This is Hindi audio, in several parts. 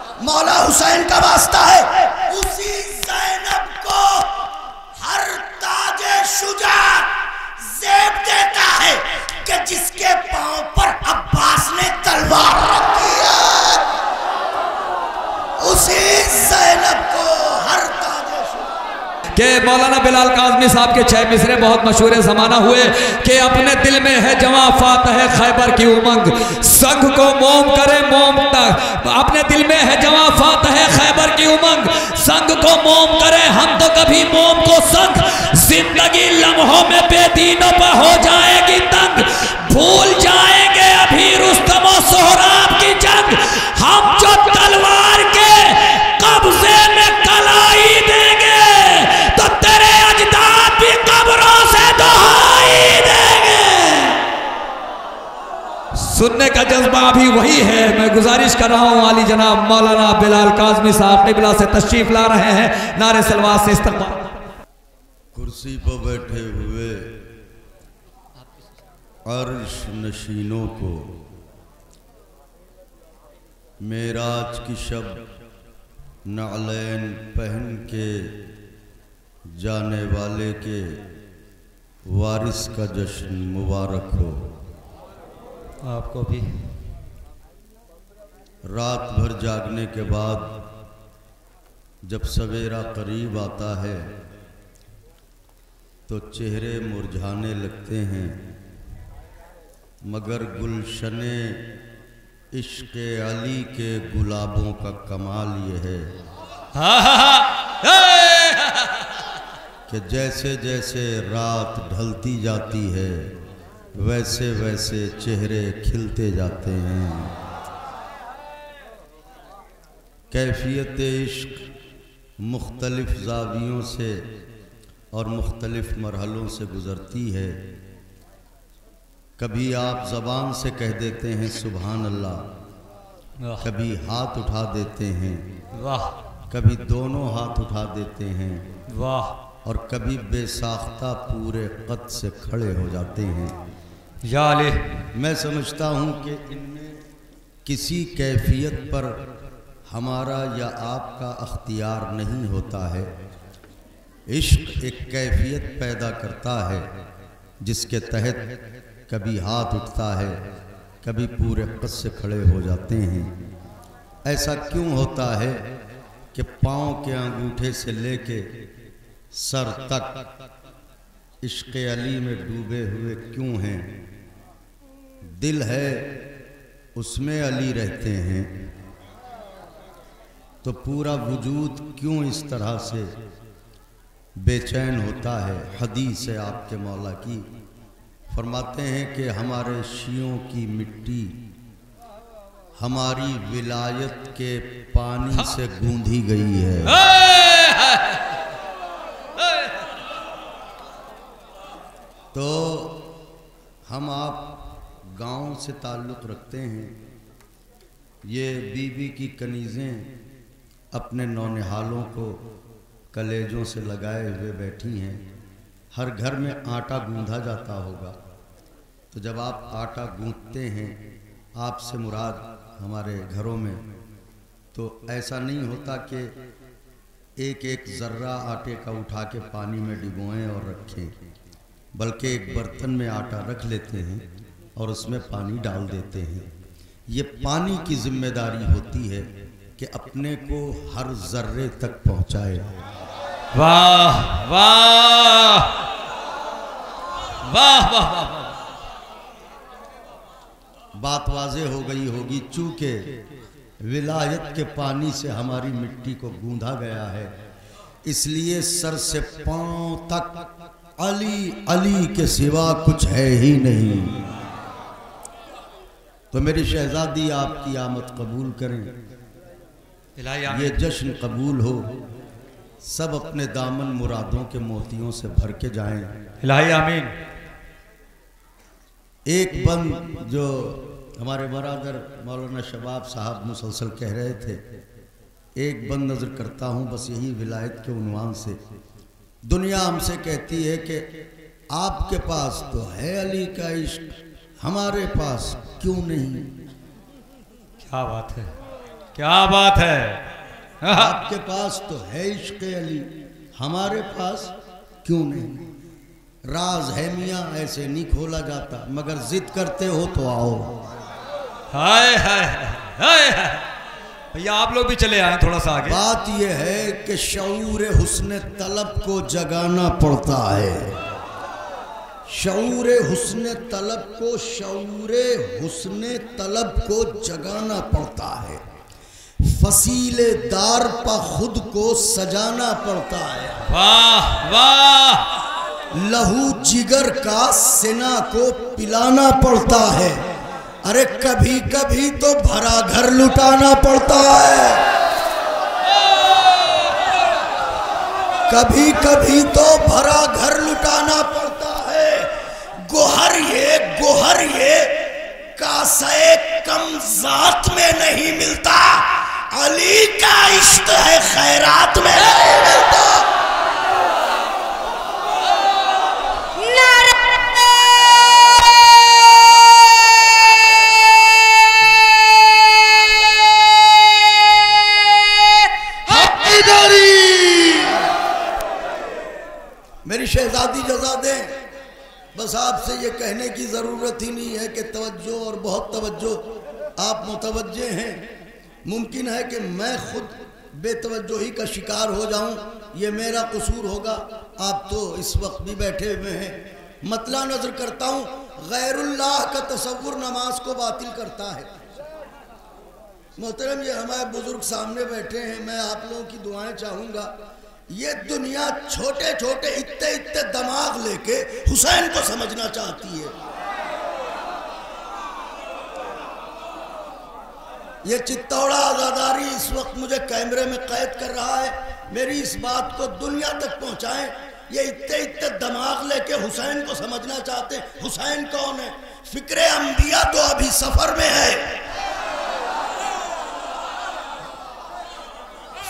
मौला हुसैन का वास्ता है। उसी जैनब को हर ताजे शुजा जेब देता है कि जिसके पाँव पर अब्बास ने तलवार रखी है। उसी जैनब को हर के मौलाना बिलाल काजमी साहब के छह मिसरे बहुत मशहूर जमाना हुए, कि अपने दिल में है जमा फात है खैबर की उमंग। संघ को मोम करे मोम तक। अपने दिल में है जमा फात है खैबर की उमंग। संघ को मोम करे, हम तो कभी मोम को संघ। ज़िंदगी लम्हों में बेदीनों पर हो जाएगी तंग। भूल जाएँगे अभी रुस्तम सुनने का जज्बा अभी वही है। मैं गुजारिश कर रहा हूँ वाली जनाब मौलाना बिलाल काजमी साहब बिला से तशरीफ़ ला रहे हैं। नारे सलवार से इस्तेमाल कुर्सी पर बैठे हुए अर्श नशीनों को मेराज की शब नालैन पहन के जाने वाले के वारिस का जश्न मुबारक हो। आपको भी। रात भर जागने के बाद जब सवेरा करीब आता है तो चेहरे मुरझाने लगते हैं। मगर गुलशन इश्क अली के गुलाबों का कमाल ये है कि जैसे जैसे रात ढलती जाती है वैसे वैसे चेहरे खिलते जाते हैं। कैफियत इश्क मुख्तलिफ़ जावियों से और मुख्तलिफ़ मरहलों से गुज़रती है। कभी आप ज़बान से कह देते हैं सुबहान अल्लाह कभी हाथ उठा देते हैं। वाह। कभी दोनों हाथ उठा देते हैं। वाह। और कभी बेसाख्ता पूरे कद से खड़े हो जाते हैं। या मैं समझता हूँ कि इनमें किसी कैफियत पर हमारा या आपका अख्तियार नहीं होता है। इश्क एक कैफियत पैदा करता है, जिसके तहत कभी हाथ उठता है, कभी पूरे कद से खड़े हो जाते हैं। ऐसा क्यों होता है कि पाँव के अंगूठे से लेके सर तक इश्क अली में डूबे हुए क्यों हैं? दिल है, उसमें अली रहते हैं। तो पूरा वजूद क्यों इस तरह से बेचैन होता है? हदीस है आपके मौला की। फरमाते हैं कि हमारे शियों की मिट्टी हमारी विलायत के पानी से गूंधी गई है। तो हम आप गाँव से ताल्लुक़ रखते हैं, ये बीबी की कनीज़ें अपने नौनिहालों को कलेजों से लगाए हुए बैठी हैं। हर घर में आटा गूंधा जाता होगा। तो जब आप आटा गूंथते हैं, आपसे मुराद हमारे घरों में तो ऐसा नहीं होता कि एक एक ज़र्रा आटे का उठा के पानी में डिबोएँ और रखें, बल्कि एक बर्तन में आटा रख लेते हैं। और उसमें पानी डाल देते हैं। ये पानी की ज़िम्मेदारी होती है कि अपने को हर जर्रे तक पहुँचाए। वाह वाह वाह वाह वाह बात वाजे हो गई होगी चूँकि विलायत के पानी से हमारी मिट्टी को गूंधा गया है इसलिए सर से पाँव तक अली अली के सिवा कुछ है ही नहीं। तो मेरी शहजादी आपकी आमद कबूल करें। ये जश्न कबूल हो सब अपने दामन मुरादों के मोतियों से भर के जाएँ। इलाही आमीन। एक बंद जो हमारे बरादर मौलाना शबाब साहब मुसलसल कह रहे थे एक बंद नज़र करता हूँ बस यही विलायत के उनवान से। दुनिया हमसे कहती है कि आपके पास तो है अली का इश्क हमारे पास क्यों नहीं? क्या बात है? क्या बात है? आपके पास तो है इश्क अली। हमारे पास क्यों नहीं? राज है मियाँ ऐसे नहीं खोला जाता। मगर जिद करते हो तो आओ। हाय हाय हाय हाय। भैया आप लोग भी चले आए थोड़ा सा आगे। बात यह है कि शऊर हुसन तलब को जगाना पड़ता है। शऊर हुस्न तलब को शऊर हुस्न तलब को जगाना पड़ता है। फसीले दार पर खुद को सजाना पड़ता है। वाह वाह। लहू जिगर का सेना को पिलाना पड़ता है। अरे कभी कभी तो भरा घर लुटाना पड़ता है। कभी कभी तो भरा घर लुटाना पड़ता है गोहर ये कासे कम जात में नहीं मिलता। अली का इश्त है, खैरात में नहीं मिलता। बस आपसे ये कहने की ज़रूरत ही नहीं है कि तवज्जो और बहुत तवज्जो। आप मुतवजे हैं। मुमकिन है कि मैं खुद बेतवज्जोही का शिकार हो जाऊँ। ये मेरा कसूर होगा। आप तो इस वक्त भी बैठे हुए हैं। मतला नज़र करता हूँ। गैरुल्लाह का तस्वुर नमाज़ को बातिल करता है। मोहतरम ये हमारे बुज़ुर्ग सामने बैठे हैं। मैं आप लोगों की दुआएँ चाहूँगा। ये दुनिया छोटे छोटे इतने इतने दिमाग लेके हुसैन को समझना चाहती है। ये चित्तौड़ा आजादारी इस वक्त मुझे कैमरे में कैद कर रहा है। मेरी इस बात को दुनिया तक पहुंचाएँ। ये इतने इतने दिमाग लेके हुसैन को समझना चाहते हैं। हुसैन कौन है? फ़िक्र अंबिया तो अभी सफ़र में है।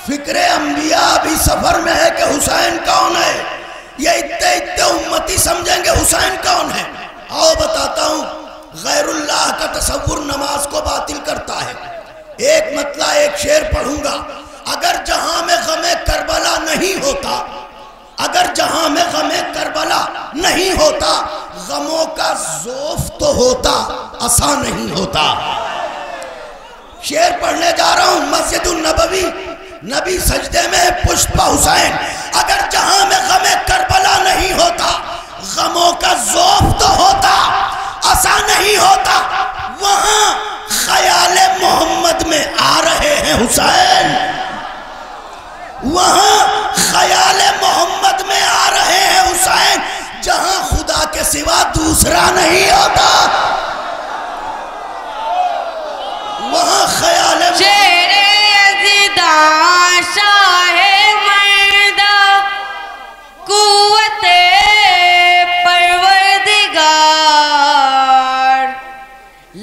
फ़िक्र अंबिया अभी सफ़र में है कि हुसैन कौन है? ये इतने इतने उम्मती समझेंगे हुसैन कौन है? आओ बताता हूँ, गैरुल्लाह का तस्वुर नमाज़ को बातिल करता है। एक मतला, एक शेर पढ़ूँगा। अगर जहाँ में गमे करबला नहीं होता, अगर जहाँ में गमे करबला नहीं होता, गमों का जोफ तो होता आसान नहीं होता। शेर पढ़ने जा रहा हूँ मस्जिद नबवी नबी सजदे में पुष्पा हुसैन, अगर जहाँ में गमे करबला नहीं होता, गमों का जोफ तो होता आसा नहीं होता, वहाँ ख्याल मोहम्मद में आ रहे हैं हुसैन। वहाँ ख्याल मोहम्मद में आ रहे हैं हुसैन, जहाँ खुदा के सिवा दूसरा नहीं होता। वहाँ ख्याल शेरे यजीदा शाह मर्दा कुवते परवरदिगार।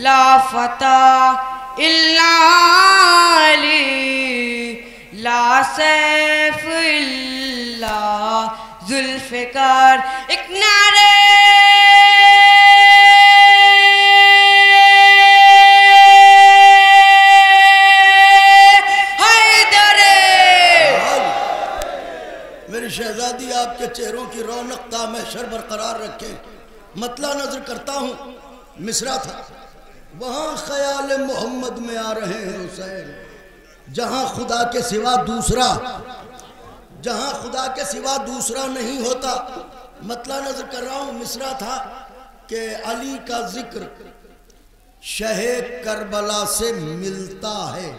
ला फता इल्ला ला सैफ इल्ला जुल्फिकार। एक नारे रखे। मतला नज़र करता हूँ, मिसरा था। वहाँ ख्याल मोहम्मद में आ रहे हैं हुसैन। जहाँ खुदा के सिवा दूसरा, जहाँ खुदा के सिवा दूसरा नहीं होता। मतला नज़र कर रहा हूँ, मिसरा था कि अली का ज़िक्र शह करबला से मिलता है।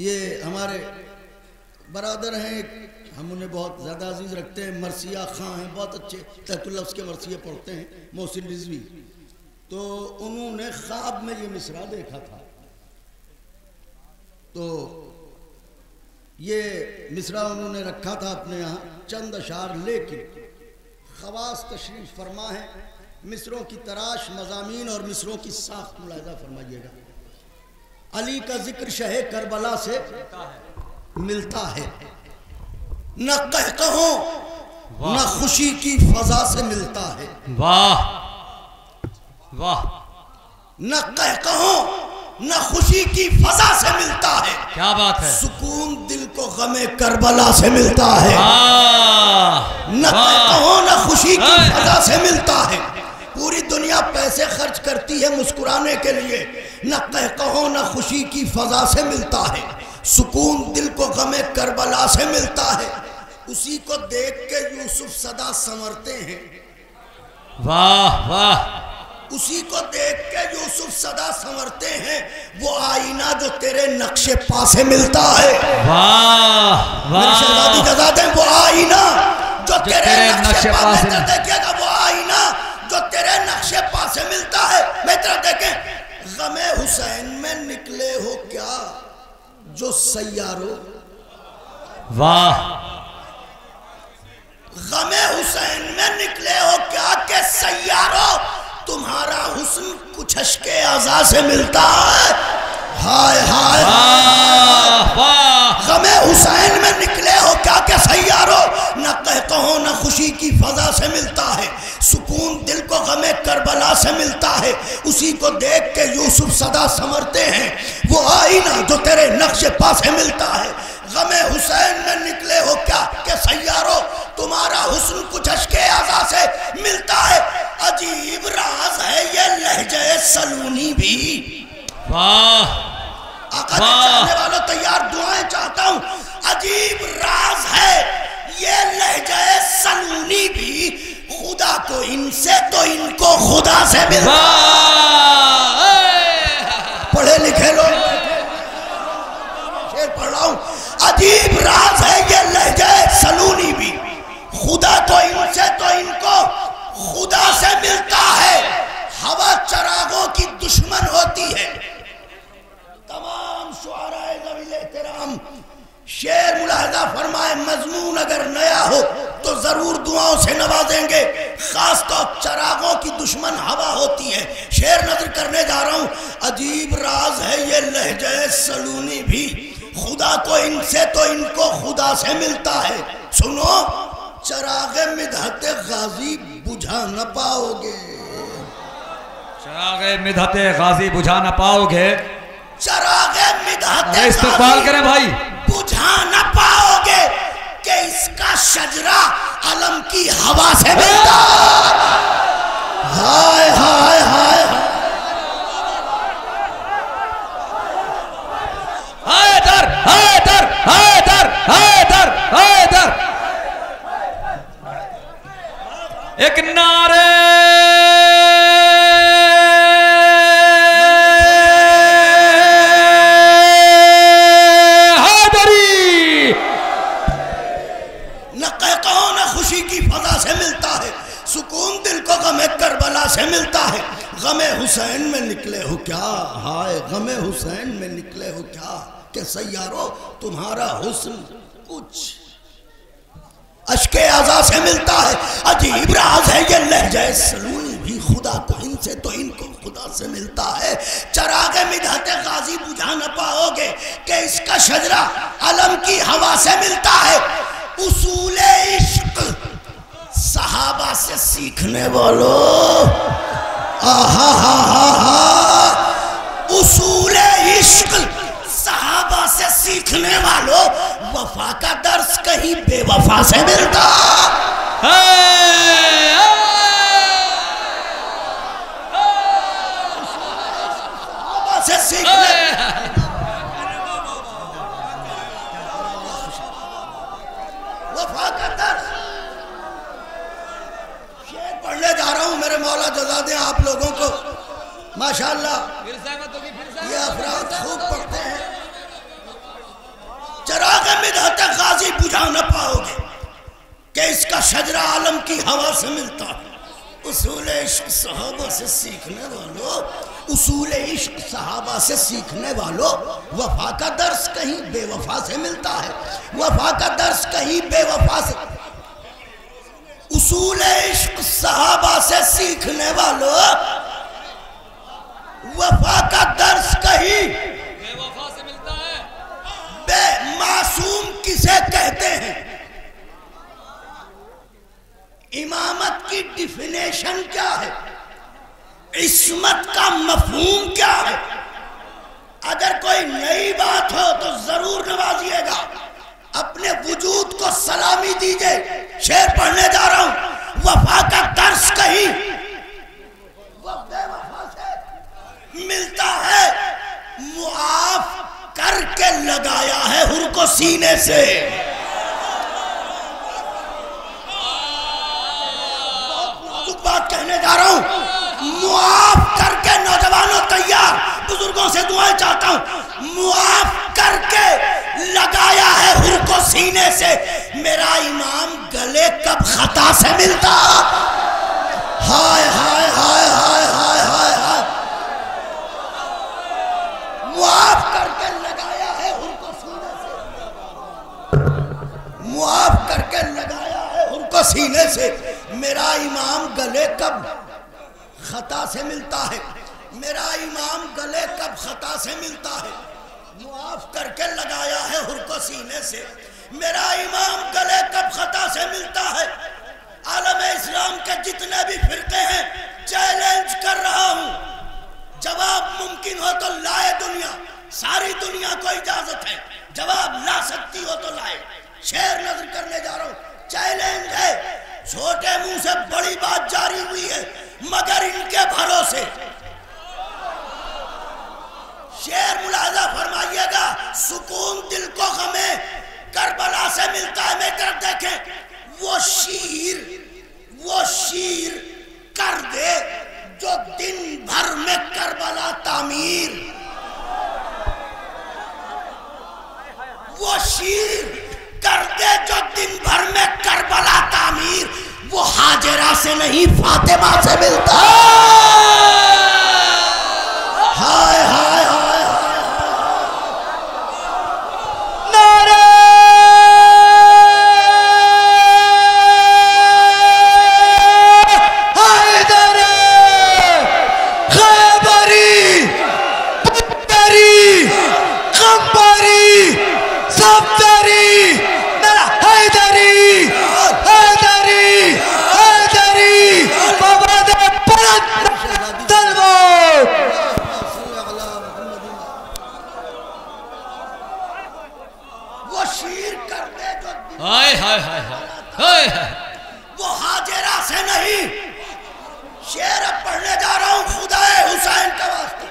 ये हमारे बरादर हैं हम उन्हें बहुत ज़्यादा अज़ीज़ रखते हैं, मरसिया खां हैं, बहुत अच्छे तहतुल्लफ्स के मरसिए पढ़ते हैं, मोहसिन रिजवी। तो उन्होंने ख्वाब में ये मिसरा देखा था। तो ये मिसरा उन्होंने रखा था अपने यहाँ, चंद अशार लेकिन खवास तशरीफ़ फरमा है, मिसरों की तराश मजामी और मिसरों की साख्त मुलायजा फरमाइएगा। अली का ज़िक्र शह करबला से मिलता है। न कह कहो न खुशी की फजा से मिलता है। वाह। वाह। न कह कहो न खुशी की फजा से मिलता है। क्या बात है? सुकून दिल को गमे करबला से मिलता है। न कहो न खुशी की फजा से मिलता है। पूरी दुनिया पैसे खर्च करती है मुस्कुराने के लिए। न कह कहो न खुशी की फजा से मिलता है। सुकून दिल को गमे करबला से मिलता है। उसी को देख के यूसुफ सदा संवरते हैं। वाह वाह। उसी को देख के यूसुफ सदा संवरते हैं। वो आईना जो तेरे नक्शे पा से मिलता है। वाह वाह। जगा दे वो आईना जो तेरे तेरे नक्शे नक्शे पा पा से से- देखिएगा वो आईना जो तेरे नक्शे पा से मिलता है। मैं तेरा देखे गमे हुसैन में निकले हो क्या? जो सैारो वाह। गमे हुसैन में निकले हो क्या के सैयारो तुम्हारा हुसन कुछ अशके आजा से मिलता है। हाय हाय गमे हुसैन में निकले हो क्या क्या सैयारो? न कह कहो न खुशी की फजा से मिलता है। सुकून दिल को गमे करबला से मिलता है। उसी को देख के यूसुफ सदा समरते हैं। वो आईना जो तेरे नक्शे पा से मिलता है। गमे हुसैन में निकले हो क्या के सैयारो? तुम्हारा हुस्न कुछ अशके आजा से मिलता है। अजीब राज है ये लहजे सलूनी भी। वाह। आका वालों तैयार दुआएँ चाहता हूँ अजीब राज है। ये लहजे सलूनी भी खुदा को इनसे तो इनको खुदा से ए! पढ़े लिखे लोग। शेर पढ़ रहा हूँ। अजीब राज है ये लहजे सलूनी भी खुदा तो इनसे तो इनको खुदा से मिलता है। हवा चरागों की दुश्मन होती है। शेर मुलाहजा फरमाए मजमून अगर नया हो तो ज़रूर दुआओं से नवाजेंगे। खास तौर चरागों की दुश्मन हवा होती है। शेर नज़र करने जा रहा हूँ अजीब राज है ये लहजे सलूनी भी। खुदा तो इनसे तो इनको खुदा से मिलता है। सुनो चरागे मिधत गाजी बुझा न पाओगे। चरागे मिधते गाजी बुझा ना पाओगे। चरागे मिधत अरे इस्तकबाल करें भाई बुझा न पाओगे कि इसका शजरा अलम की हवा से मिलता। हाय हाय हाय। एक नारे से मिलता है। गमे हुसैन में निकले हो क्या? हाय, गमे हुसैन में निकले हो क्या? के सैयारो, तुम्हारा हुस्न कुछ अशके आजा से मिलता है। अजीब राज है ये लहजे सलूनी भी। खुदा को इनसे तो इनको खुदा से मिलता है। चरागे मिधाते गाजी बुझा न पाओगे कि इसका शजरा अलम की हवा से मिलता है। उसूल इश्क सहाबा से सीखने वालों, आहा इश्क, सहाबा से सीखने वालों, वफा का दर्श कहीं बेवफा से मिलता। वफा का दर्स शेर पढ़ने जा रहा हूँ मेरे मौला जजा दें आप लोगों को। माशाल्लाह ये अफराद खूब पढ़ते हैं। चराग मिदहत गाजी बुझा न पाओगे कि इसका शजरा आलम की हवा से मिलता है। उसूल इश्क सहाबा से सीखने वालों उसूल इश्क सहाबा से सीखने वालों वफा का दर्स कहीं बेवफा से मिलता है। वफा का दर्श कहीं बेवफा से उसूल इश्क सहाबा से सीखने वालों। वफा का दर्स कहीं। बे मासूम किसे कहते हैं? इमामत की डिफिनेशन क्या है? इस्मत का मफहूम क्या है? अगर कोई नई बात हो तो ज़रूर नवाजिएगा। अपने वजूद को सलामी दीजिए। शेर पढ़ने जा रहा हूँ। वफा का दर्श कहीं। मिलता है। मुआफ करके लगाया है हुर को सीने से। बात कहने जा रहा हूँ। मुआफ करके नौजवानों तैयार। बुज़ुर्गों से दुआएँ चाहता हूँ। मुआफ करके लगाया है हुर को सीने से। मेरा इमाम गले कब खता से मिलता? हाय हाय हाय हाय हाय हाय हाय। मुआफ करके लगाया है हुर को सीने से। मुआफ करके लगाया है उनको सीने से। मेरा इमाम गले कब खता से मिलता है। मेरा इमाम गले कब खता से मिलता है। मुआफ करके लगाया है हुर को सीने से। मेरा इमाम गले कब खता से मिलता है? आलम इस्लाम के जितने भी फिरके हैं चैलेंज कर रहा हूँ। जवाब मुमकिन हो तो लाए दुनिया। सारी दुनिया को इजाज़त है। जवाब ला सकती हो तो लाए। शेर नज़र करने जा रहा हूँ। चैलेंज है। छोटे मुँह से बड़ी बात जारी हुई है, मगर इनके भरोसे। शेर मुलाजा फरमाइएगा, सुकून दिल को हमें करबला से मिलता है। मैं कर देखें, वो शीर वो शीर कर दे जो दिन भर में करबला तामीर। वो शीर कर दे जो दिन भर में करबला तामीर। वो हाजरा से नहीं, फातिमा से मिलता। हाय हाय नारे हैदरे खैबरी पुत्तरी खंबरी सफ्तरी मेरा हैदरी हैदरी हैदरी बाबा दे परत तलवार वो शीर कर दे जो दिन हाय हाय हाय हाय हाय हाय वो हाजिरा से नहीं शेर अब पढ़ने जा रहा हूँ खुदाए हुसैन का वास्ते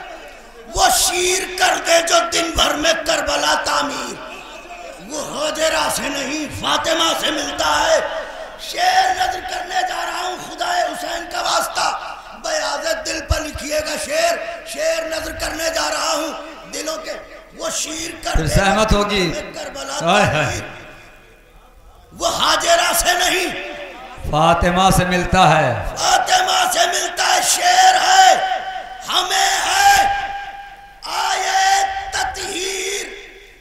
वो शीर कर दे जो दिन भर में करबला तामीर वो हाजिरा से नहीं फातिमा से मिलता है शेर नज़र करने जा रहा हूँ खुदाए हुसैन का वास्ता बयाज दिल पर लिखिएगा शेर शेर नज़र करने जा रहा हूँ दिलों के वो शीर कर फिर दे सहमत जो होगी। दिन में करबला हाय हाय। तामीर वो हाजिरा से नहीं फातिमा से मिलता है। फातिमा से मिलता है शेर है हमें है। आए ततहीर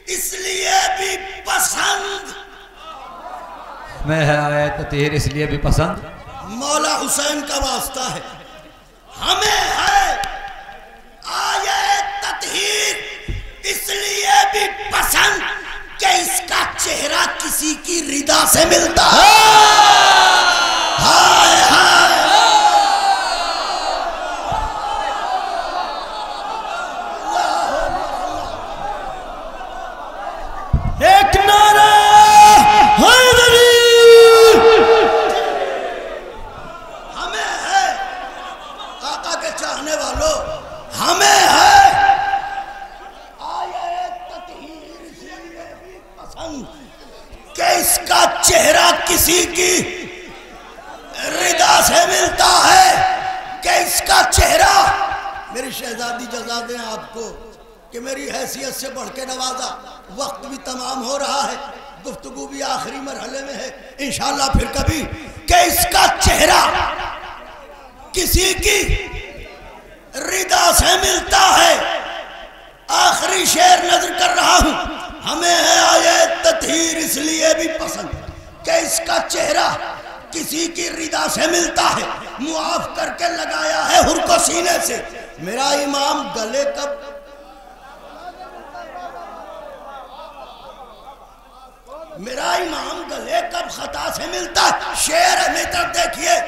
इसलिए भी पसंद। मैं है आए ततीर इसलिए भी पसंद। मौला हुसैन का वास्ता है। हमें है। आए ततहीर इसलिए भी पसंद कि इसका चेहरा किसी की रिदा से मिलता है। हाय हैसियत से बढ़ के नवाजा। वक्त भी तमाम हो रहा है। गुफ्तगु भी आखिरी मरहले में है। इंशाल्लाह फिर कभी कि इसका चेहरा किसी की रिदा से मिलता है? आखिरी शेर नज़र कर रहा हूँ। हमें है आए तथहीर इसलिए भी पसंद। कि इसका चेहरा किसी की रिदा से मिलता है। मुआफ करके लगाया है हुर को सीने से। मेरा इमाम गले कब मेरा इमाम गले कब खता से मिलता है? शेर है मेरी तरफ़ देखिए।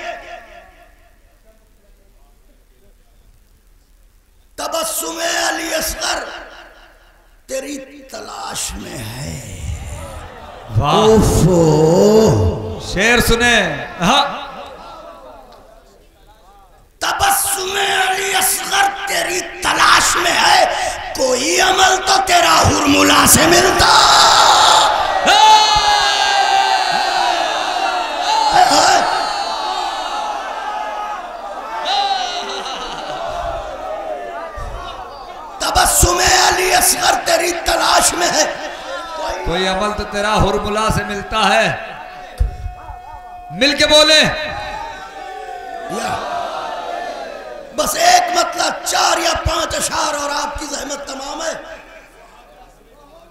तबस्सुम अली असगर तेरी तलाश में वाह। ओफो। शेर सुने। हाँ। तबस्सुम अली असगर तेरी तलाश में है। कोई अमल तो तेरा हुरमुला से मिलता। तलाश में है। कोई अमल तो तेरा हुरमुला से मिलता है। मिल के बोले। या। बस एक मतलब चार या पाँच अशार और आपकी जहमत तमाम है।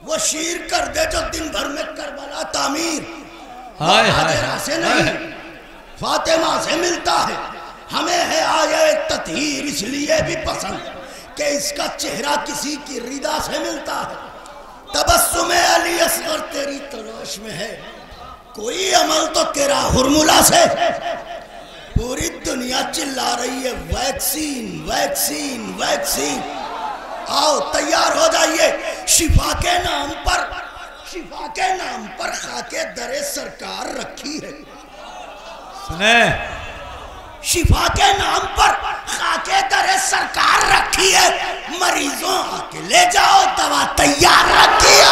वो शीर कर दे जो दिन भर में करबला तामीर। हाय हाय से नहीं। फातिमा से मिलता है। हमें है आया ततहीर इसलिए भी पसंद कि इसका चेहरा किसी की रिदा से मिलता है। तबस्सुम अली असगर, तेरी तलाश में है। कोई अमल तो तेरा हुरमुला से। पूरी दुनिया चिल्ला रही है, वैक्सीन वैक्सीन वैक्सीन। आओ, तैयार हो जाइए। शिफा के नाम पर, शिफा के नाम पर खाके दरे सरकार रखी है। सुने। शिफा के नाम पर खाके दरे सरकार रखी है। मरीजों आके ले जाओ दवा तैयार रखी है।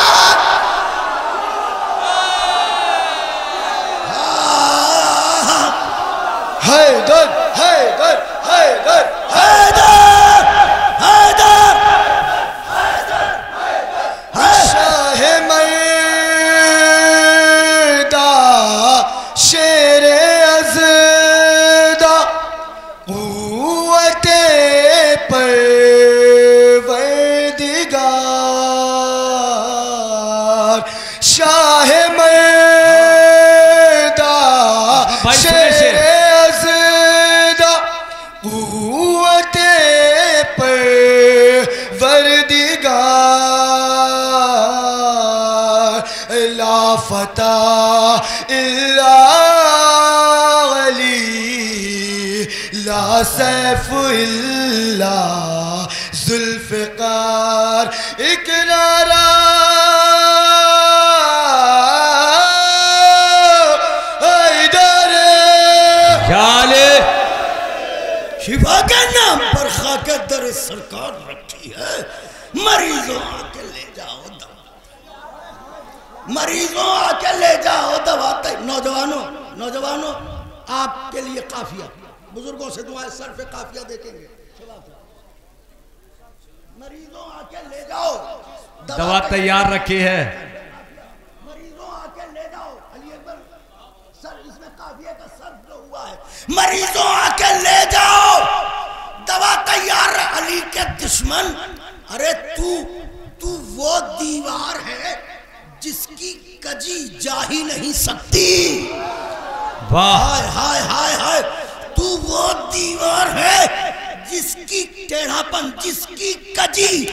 हैदर हैदर हैदर। हैदर हैदर। ला सैफ इल्ला जुल्फकार एक नारा हैदर ख्याल शिफा के नाम पर खाके दर सरकार रखी है मरीजों आके ले जाओ दवा मरीजों आके ले जाओ दवा नौजवानों नौजवानों आपके लिए काफिया बुज़ुर्गों से दुआएँ सर पे काफिया देखेंगे। मरीजों आके ले जाओ। दवा तैयार रखी है। मरीजों आके ले जाओ। अली अकबर सर इसमें काफिया का सर जो हुआ है। मरीजों आके ले जाओ। दवा तैयार अली के दुश्मन अरे तू तू वो दीवार है जिसकी कजी जा ही नहीं सकती। वाह। हाय हाय हाय हाय। तू वो दीवार है जिसकी टेढ़ापन, जिसकी कजी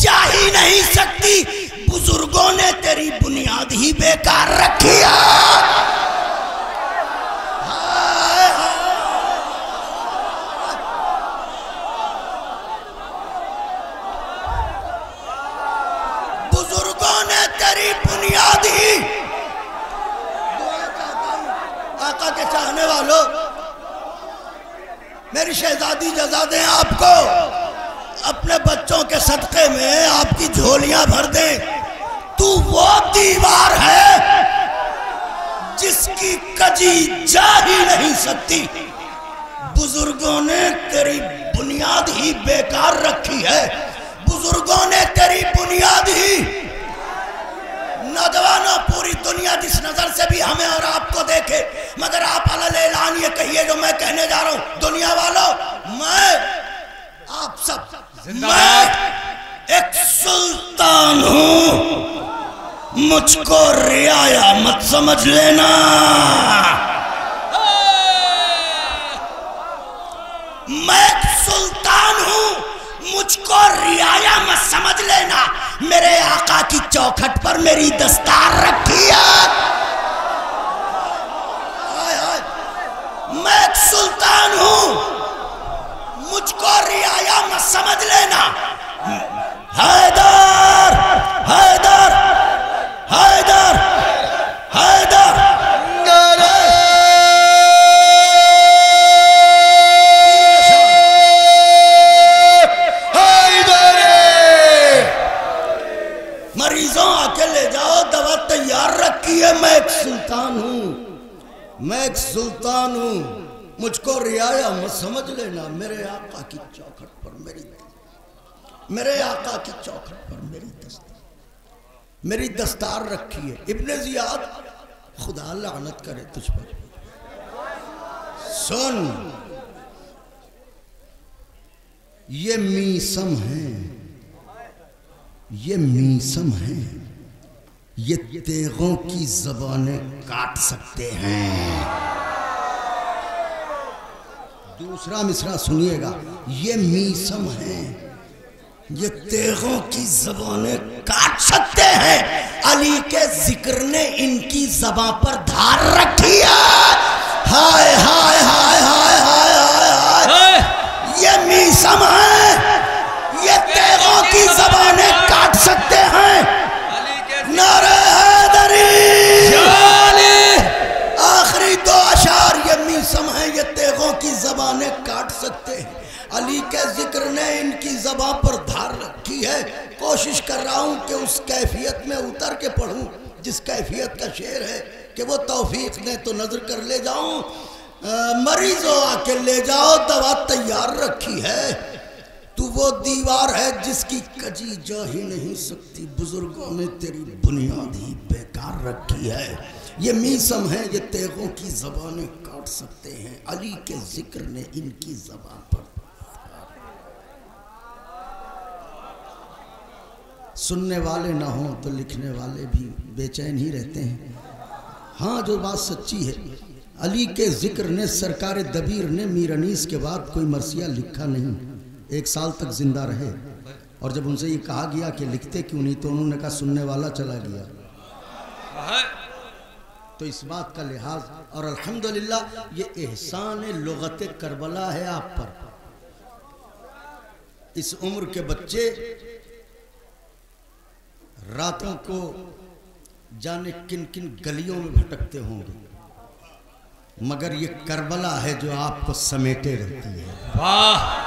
जा ही नहीं सकती। बुज़ुर्गों ने तेरी बुनियाद ही बेकार रखी है। मेरी शहजादी जजा दें आपको। अपने बच्चों के सदक़े में आपकी झोलियाँ भर दें। तू वो दीवार है जिसकी कजी जा ही नहीं सकती। बुज़ुर्गों ने तेरी बुनियाद ही बेकार रखी है। बुज़ुर्गों ने तेरी बुनियाद ही नौजवानों पूरी दुनिया जिस नज़र से भी हमें और आपको देखे मगर आप अलल ऐलान ये कहिए जो मैं कहने जा रहा हूँ। दुनिया वालों मैं आप सब मैं एक सुल्तान हूँ। मुझको रियाया मत समझ लेना। मैं एक सुल्तान हूँ। मुझको रियाया मत समझ लेना। मेरे आका की चौखट पर मेरी दस्तार रखी है। मैं एक सुल्तान हूँ। मुझको रियाया मत समझ लेना। हैदर हैदर चौखट पर मेरी मेरे आका की चौखट पर मेरी दस्तार मेरी दस्तार रखी है। इब्ने जियाद, खुदा लानत करे तुझ पर। सुन, ये मीसम है। ये मीसम है। ये तेगों की जबानें काट सकते हैं। दूसरा मिसरा सुनिएगा ये मीसम है ये तेगों की जबानें काट सकते हैं। अली के ज़िक्र ने इनकी जबान पर धार रखी है। हाय हाय हाय हाय हाय हाय हाय। ये मीसम है ये तेगों की जबानें काट सकते हैं। नारे तेगों की जबानें काट सकते हैं। अली के ज़िक्र ने इनकी जबान पर धार रखी है। कोशिश कर रहा हूँ कि उस कैफियत में उतर के पढ़ूं, जिस कैफियत का शेर है कि वो तौफीक ने तो नज़र कर ले जाऊँ। मरीजों आके ले जाओ, दवा तैयार रखी है। तू वो दीवार है जिसकी कजी जा ही नहीं सकती। बुज़ुर्गों ने तेरी बुनियाद ही बेकार रखी है। ये मीसम है ये तेगों की जबानें काट सकते हैं। अली के ज़िक्र ने इनकी जबान पर सुनने वाले ना हो तो लिखने वाले भी बेचैन ही रहते हैं। हाँ जो बात सच्ची है, अली के ज़िक्र ने सरकार दबीर ने मीर अनीस के बाद कोई मरसिया लिखा नहीं। एक साल तक ज़िंदा रहे। और जब उनसे ये कहा गया कि लिखते क्यों नहीं तो उन्होंने कहा, सुनने वाला चला गया। तो इस बात का लिहाज, और अल्हम्दुलिल्लाह, ये एहसान लगत करबला है आप पर। इस उम्र के बच्चे रातों को जाने किन किन गलियों में भटकते होंगे। मगर ये करबला है जो आपको समेटे रहती है। वाह!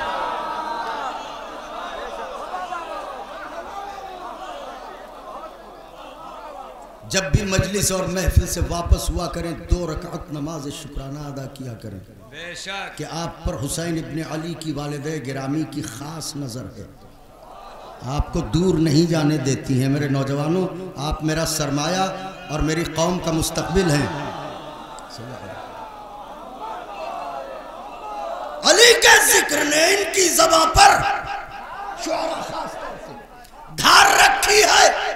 जब भी मजलिस और महफिल से वापस हुआ करें दो रकात नमाज़ शुक्राना अदा किया करें। कि आप पर हुसैन इब्ने अली की वालद गिरामी की खास नज़र है। आपको दूर नहीं जाने देती हैं मेरे नौजवानों। आप मेरा सरमाया और मेरी कौम का मुस्तकबिल हैं। अली के ज़िक्र ने इनकी जबा पर धार रखी है।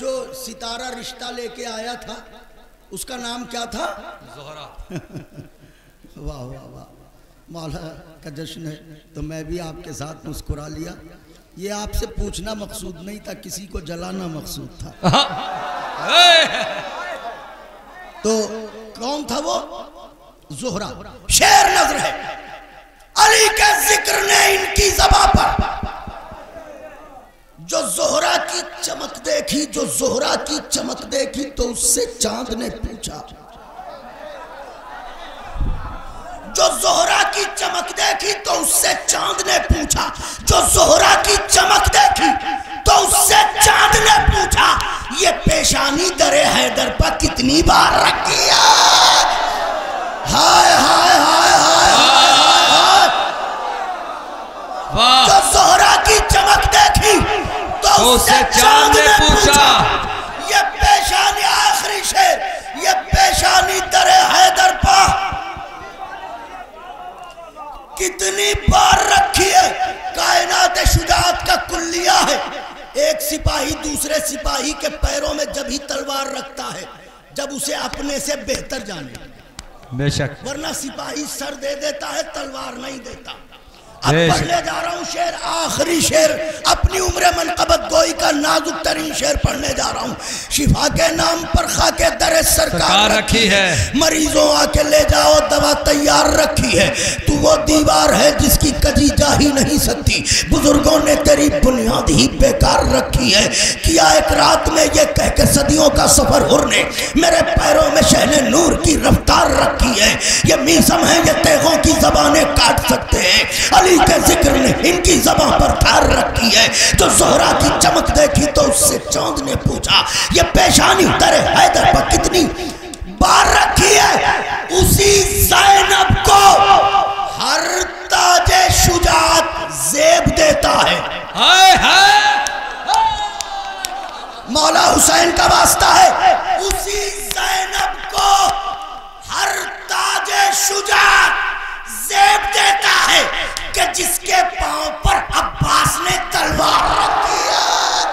जो सितारा रिश्ता लेके आया था उसका नाम क्या था? जोहरा। वाह वाह वाह। मौला का जश्न है तो मैं भी आपके साथ मुस्कुरा लिया। ये आपसे पूछना मकसूद नहीं था किसी को जलाना मकसूद था। तो कौन था वो? जोहरा। शेर नज़र है। अली के ज़िक्र ने इनकी जबा पर जो जोहरा की चमक देखी जो जोहरा की चमक देखी तो उससे चाँद ने पूछा जो जोहरा की चमक देखी तो उससे चाँद ने पूछा जो जोहरा की चमक देखी तो उससे चाँद ने पूछा ये पेशानी दरे हैदर पर कितनी बार रखी है? हाय हाय हाय हाय हाय हाय। जो जोहरा तो उससे चाँद ने पूछा। ये पेशानी आखिरी शेर ये पेशानी दरे हैदर पा। कितनी बार रखी है? कायनात शुजात का कुल्लिया है। एक सिपाही दूसरे सिपाही के पैरों में जब ही तलवार रखता है जब उसे अपने से बेहतर जाने। बेशक। वरना सिपाही सर दे देता है तलवार नहीं देता। अब पढ़ने जा रहा हूँ शेर आखिरी शेर। अपनी उम्र मनकबत गोई का नाजुक तरीन शेर पढ़ने जा रहा हूँ। शिफा के नाम पर खाके दर सरकार रखी है। मरीजों आके ले जाओ दवा तैयार रखी है। वो दीवार है जिसकी कजी जा ही नहीं सकती। बुज़ुर्गों ने तेरी बुनियाद ही बेकार रखी है। किया एक रात में ये कह के सदियों का सफ़र हुर ने मेरे पैरों में शहने नूर की रफ्तार रखी है। ये मीसम है, ये तेगों की जबानें काट सकते हैं। अली के ज़िक्र ने इनकी जबान पर ठार रखी है। तो जोहरा की चमक देखी तो उससे चौंद ने पूछा, ये पेशानी दरे हैदर पर कितनी बार रखी है? उसी जैनब को हर ताजे शुजात जेब देता है। हाय हाय। मौला हुसैन का वास्ता है उसी जैनब को हर ताजे शुजात जेब देता है कि जिसके पाँव पर अब्बास ने तलवार रखी है।